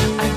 I